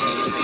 Thank you.